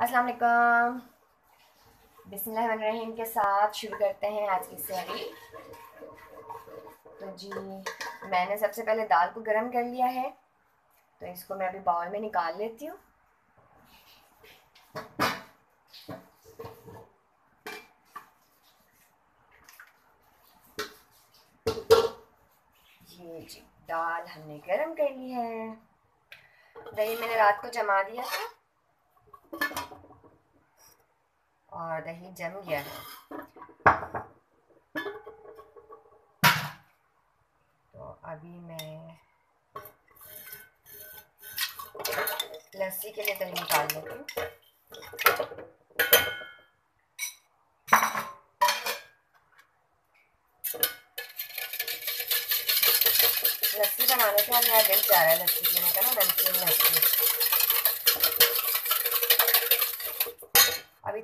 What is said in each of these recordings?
अस्सलाम वालेकुम बिस्मिल्लाहिर्रहमानिर्रहीम के साथ शुरू करते हैं आज की सहरी तो जी, मैंने सबसे पहले दाल को गर्म कर लिया है। तो इसको मैं अभी बाउल में निकाल लेती हूँ। ये जी, दाल हमने गर्म कर ली है। दही मैंने रात को जमा दिया था। और दही जम गया है। तो अभी मैं लस्सी के लिए दही निकाल लेती हूँ। लस्सी बनाने से मेरा दिल चाह रहा है लस्सी पीने का ना, नमकीन लस्सी।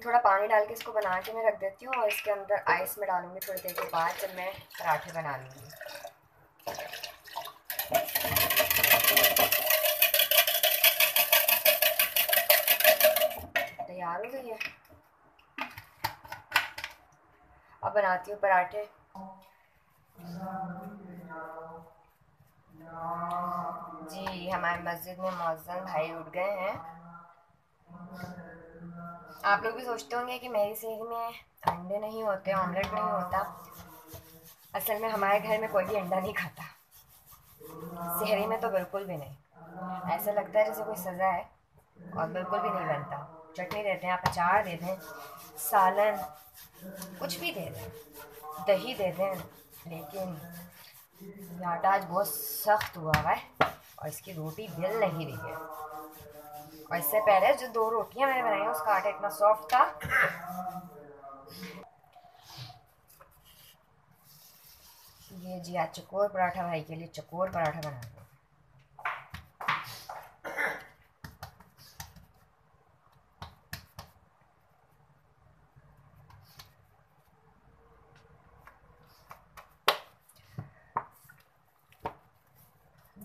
थोड़ा पानी डाल के इसको बना के मैं रख देती हूँ और इसके अंदर आइस में डालूँगी थोड़ी देर के बाद, जब मैं पराठे बना लूँगी। तैयार हो गई है? अब बनाती हूँ पराठे। जी, हमारे मस्जिद में मौजन भाई उठ गए हैं। आप लोग भी सोचते होंगे कि मेरी शहर में अंडे नहीं होते, ऑमलेट नहीं होता। असल में हमारे घर में कोई भी अंडा नहीं खाता। शहरी में तो बिल्कुल भी नहीं। ऐसा लगता है जैसे कोई सज़ा है और बिल्कुल भी नहीं बनता। चटनी देते हैं आप अचार दे दें, सालन, कुछ भी दे दें, दही दे दें, लेकिन आटा आज बहुत सख्त हुआ है। और इसकी रोटी बिल नहीं रही है। और इससे पहले जो दो रोटियाँ मैंने बनाई उसका आटा इतना सॉफ्ट था। ये जी आज चकोर पराठा भाई के लिए चकोर पराठा बना दो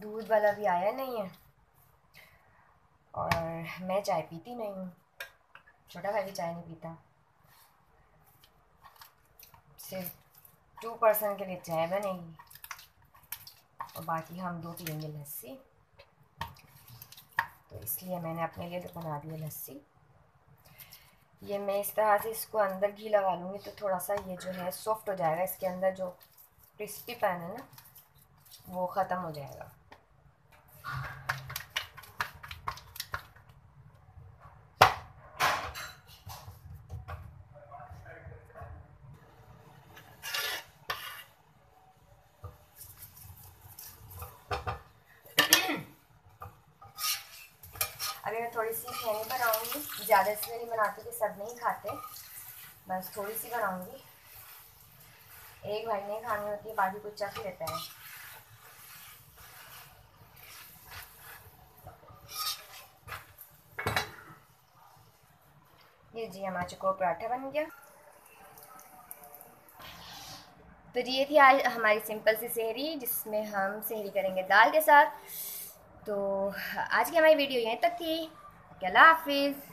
दूध वाला भी आया नहीं है। और मैं चाय पीती नहीं हूँ। छोटा भाई भी चाय नहीं पीता। सिर्फ़ टू पर्सन के लिए चाय बनेगी। और बाकी हम दो पियेंगे लस्सी। तो इसलिए मैंने अपने लिए तो बना दिया लस्सी। ये मैं इस तरह से इसको अंदर घी लगा लूँगी तो थोड़ा सा ये जो है सॉफ्ट हो जाएगा। इसके अंदर जो क्रिस्पी पैन है ना, वो ख़त्म हो जाएगा। मैं थोड़ी सी खैनी बनाऊँगी। ज़्यादा इसलिए नहीं बनाती कि सब नहीं खाते। बस थोड़ी सी बनाऊँगी। एक भाई नहीं खानी होती है बाकी कुछ चख लेता है। ये जी हमारा चको पराठा बन गया। तो ये थी आज हमारी सिंपल सी शहरी जिसमें हम शहरी करेंगे दाल के साथ। तो आज की हमारी वीडियो यहीं तक थी। अल्लाह हाफिज़।